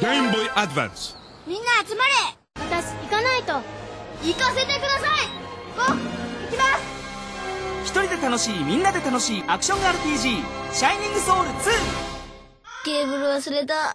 ゲームボーイアドバンスみんな集まれ。私行かないと。行かせてください。ゴ行きます。一人で楽しいみんなで楽しいアクション RPG「シャイニングソウル2」ケーブル忘れた。